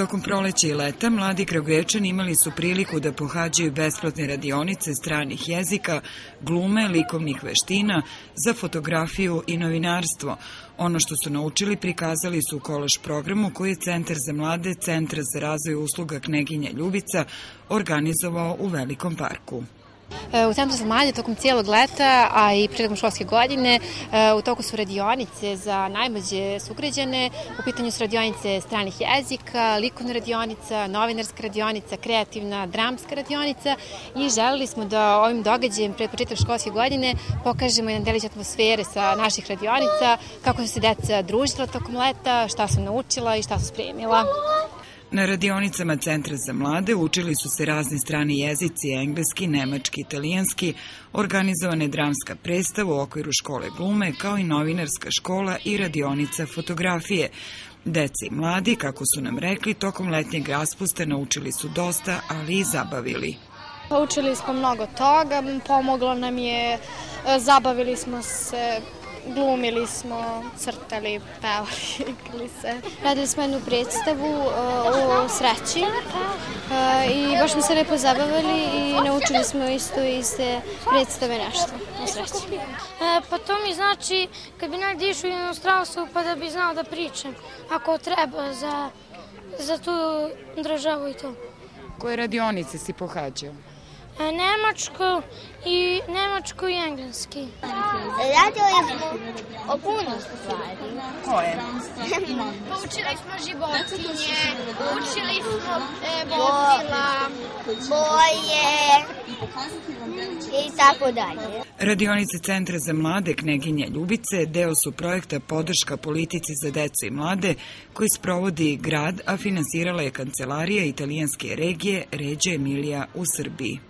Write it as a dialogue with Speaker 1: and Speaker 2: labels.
Speaker 1: Tokom proleća i leta mladi Kragujevčani imali su priliku da pohađaju besplatne radionice stranih jezika, glume, likovnih veština, za fotografiju i novinarstvo. Ono što su naučili prikazali su u kolaž programu koji je Centar za mlade, Centar za razvoj usluga Kneginja Ljubica organizovao u Velikom parku.
Speaker 2: E, u Centru za mlade tokom cijelog leta, a i prilikom školske godine, e, u toku su radionice za najmlađe sugrađane. U pitanju su radionice stranih jezika, likovna radionica, novinarska radionica, kreativna, dramska radionica i želeli smo da ovim događajem pred početak školske godine pokažemo jedan delić atmosfere sa naših radionica, kako su se deca družila tokom leta, šta su naučila i šta su spremila.
Speaker 1: Na radionicama Centra za mlade učili su se razni strani jezici, engleski, nemački, italijanski, organizovane dramska predstava u okviru škole glume, kao i novinarska škola i radionica fotografije. Deci i mladi, kako su nam rekli, tokom letnjeg raspusta naučili su dosta, ali i zabavili.
Speaker 3: Učili smo mnogo toga, pomoglo nam je, zabavili smo se, glumili smo, crtali, pevali, igrali se.
Speaker 4: Radili smo jednu predstavu o sreći i baš smo se lepo zabavili i naučili smo isto iz te predstave nešto o sreći.
Speaker 5: E, pa to mi znači kad bi negdje išao u inostranstvo pa da bi znao da pričam ako treba za, za tu državu i to.
Speaker 1: Koje radionice si pohađao?
Speaker 5: Nemačku i nemačku i engleski.
Speaker 6: Radili smo o puno stvari.
Speaker 1: Koje?
Speaker 5: Učili smo životinje, učili smo e, vozila,
Speaker 6: boje i tako dalje.
Speaker 1: Radionice Centra za mlade Kneginja Ljubice deo su projekta Podrška politici za decu i mlade koji sprovodi grad, a finansirala je Kancelarija italijanske regije Ređe Emilija u Srbiji.